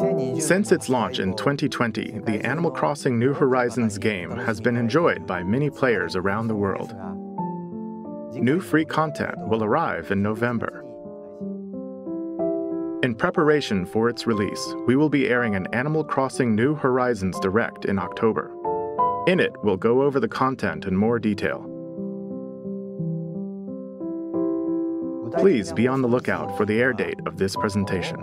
Since its launch in 2020, the Animal Crossing New Horizons game has been enjoyed by many players around the world. New free content will arrive in November. In preparation for its release, we will be airing an Animal Crossing New Horizons Direct in October. In it, we'll go over the content in more detail. Please be on the lookout for the air date of this presentation.